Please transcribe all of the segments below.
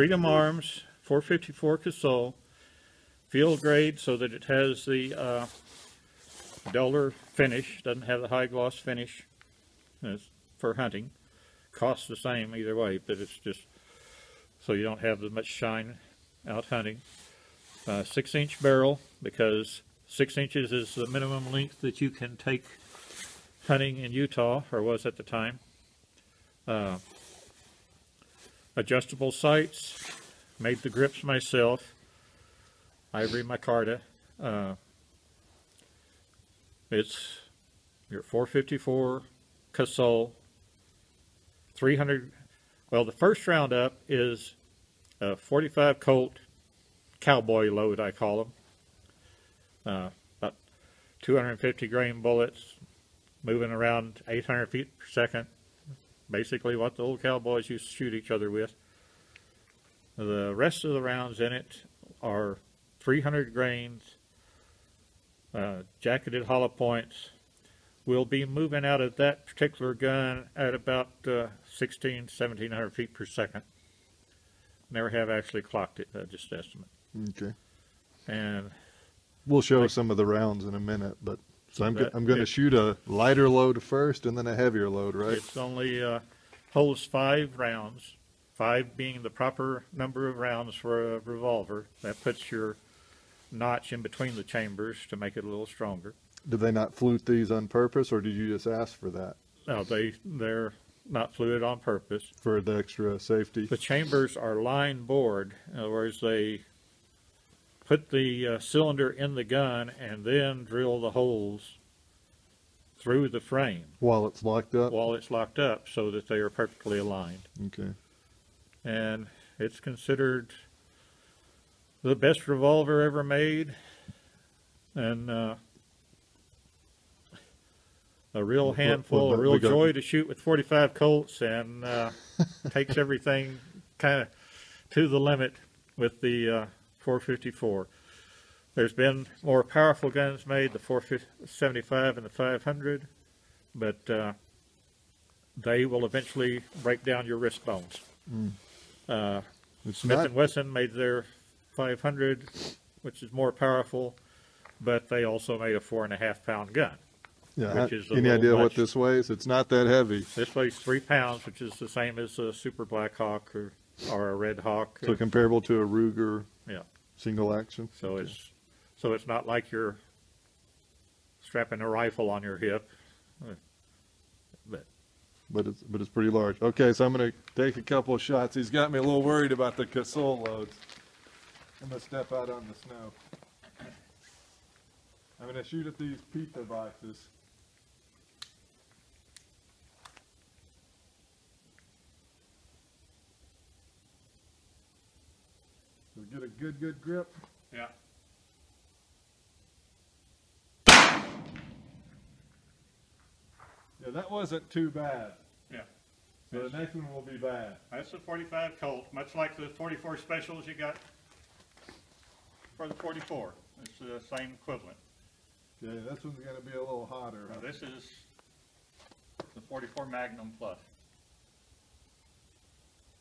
Freedom Arms 454 Casull, field grade so that it has the uh, duller finish, doesn't have the high gloss finish for hunting. Costs the same either way, but it's just so you don't have as much shine out hunting. Uh, six inch barrel because six inches is the minimum length that you can take hunting in Utah, or was at the time. Uh, adjustable sights, made the grips myself. Ivory micarta. Uh, it's your 454 Casull, 300. Well, the first roundup is a 45 Colt cowboy load, I call them. Uh, about 250 grain bullets, moving around 800 feet per second. Basically, what the old cowboys used to shoot each other with. The rest of the rounds in it are 300 grains, uh, jacketed hollow points. We'll be moving out of that particular gun at about uh, 16, 1700 feet per second. Never have actually clocked it, uh, just estimate. Okay. And We'll show some of the rounds in a minute, but so I'm, go- That- I'm going to shoot a lighter load first and then a heavier load, right? It's only uh, holds five rounds, five being the proper number of rounds for a revolver. That puts your notch in between the chambers to make it a little stronger. Did they not flute these on purpose, or did you just ask for that Now they they're not fluted on purpose. for the extra safety? The chambers are line bored. In other words, they put the uh, cylinder in the gun and then drill the holes through the frame While it's locked up. while it's locked up so that they are perfectly aligned. Okay. and it's considered the best revolver ever made, and uh, a real handful, a real got- joy to shoot with 45 Colts, and uh, takes everything kind of to the limit with the uh, 454. There's been more powerful guns made, the 475 and the 500, but uh, they will eventually break down your wrist bones. Mm. Uh, Smith not. and Wesson made their 500, which is more powerful, but they also made a four and a half pound gun. Yeah. which is Any idea what this weighs? It's not that heavy. This weighs three pounds, which is the same as a Super Blackhawk or, or a Redhawk. So comparable to a Ruger. Yeah. Single action. So it's so it's not like you're strapping a rifle on your hip. But but it's but it's pretty large. Okay, so I'm gonna take a couple of shots. He's got me a little worried about the Casull loads. I'm gonna step out on the snow. I'm gonna shoot at these pizza boxes. Get a good good grip. yeah, Yeah, that wasn't too bad. yeah. So the next one will be bad. That's the 45 Colt, much like the 44 specials you got for the 44. It's the same equivalent. Yeah, this one's gonna be a little hotter. Now this is the 44 Magnum Plus.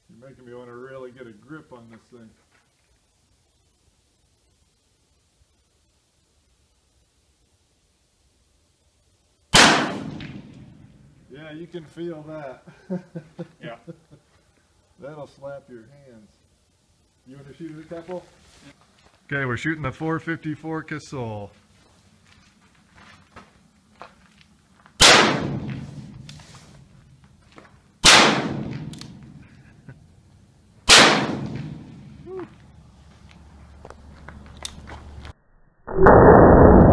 You're making me want to really get a grip on this thing. Yeah, you can feel that. yeah. That'll slap your hands. You want to shoot a couple? Okay, we're shooting the 454 Casull. you